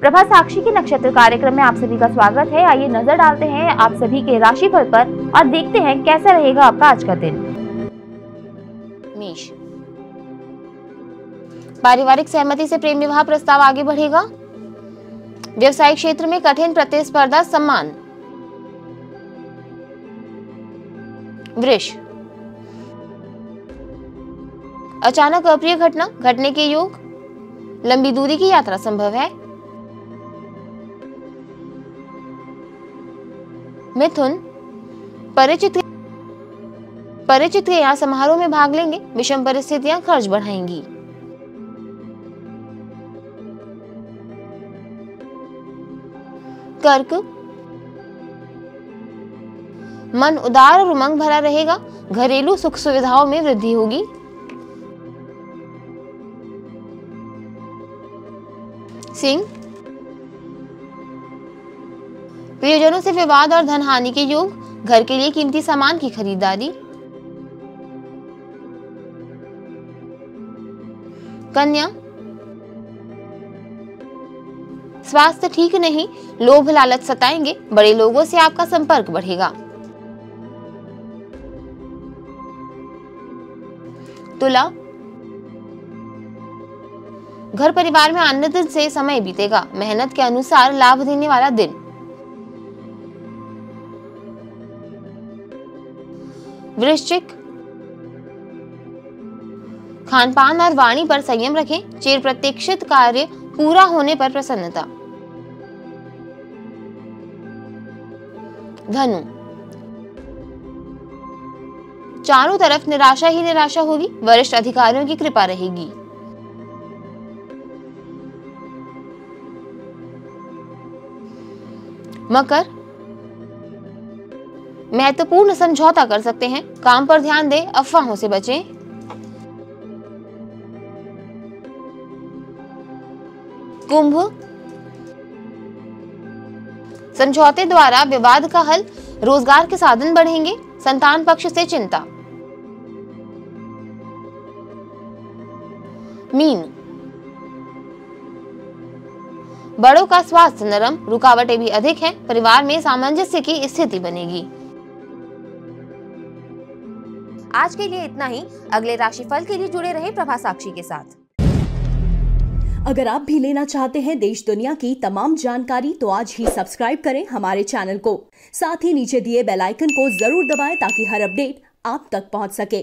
प्रभा साक्षी के नक्षत्र कार्यक्रम में आप सभी का स्वागत है। आइए नज़र डालते हैं आप सभी के राशि फल पर और देखते हैं कैसा रहेगा आपका आज का दिन। पारिवारिक सहमति से प्रेम विवाह प्रस्ताव आगे बढ़ेगा। व्यवसायिक क्षेत्र में कठिन प्रतिस्पर्धा, सम्मान। वृष। अचानक अप्रिय घटना, घटने के योग। लंबी दूरी की यात्रा संभव है। मिथुन, परिचित परिचित के यहाँ समारोह में भाग लेंगे। विषम परिस्थितियाँ खर्च बढ़ाएँगी। कर्क, मन उदार और उमंग भरा रहेगा। घरेलू सुख सुविधाओं में वृद्धि होगी। सिंह प्रियजनों से विवाद और धन हानि के योग, घर के लिए कीमती सामान की खरीदारी। कन्या। स्वास्थ्य ठीक नहीं, लोभ लालच सताएँगे, बड़े लोगों से आपका संपर्क बढ़ेगा। तुला। घर परिवार में आनंद से समय बीतेगा, मेहनत के अनुसार लाभ देने वाला दिन। वृश्चिक। खान पान और वाणी पर संयम रखें, चिर प्रतीक्षित कार्य पूरा होने पर प्रसन्नता। धनु। चारों तरफ़ निराशा ही निराशा होगी, वरिष्ठ अधिकारियों की कृपा रहेगी। मकर। महत्वपूर्ण समझौता कर सकते हैं। काम पर ध्यान दें, अफवाहों से बचें। कुंभ। समझौते द्वारा विवाद का हल, रोज़गार के साधन बढ़ेंगे, संतान पक्ष से चिंता। मीन। बड़ों का स्वास्थ्य नरम, रुकावटें भी अधिक हैं, परिवार में सामंजस्य की स्थिति बनेगी। आज के लिए इतना ही। अगले राशिफल के लिए जुड़े रहे प्रभा साक्षी के साथ। अगर आप भी लेना चाहते हैं देश दुनिया की तमाम जानकारी तो आज ही सब्सक्राइब करें हमारे चैनल को। साथ ही नीचे दिए बेल आइकन को ज़रूर दबाएँ ताकि हर अपडेट आप तक पहुँच सके।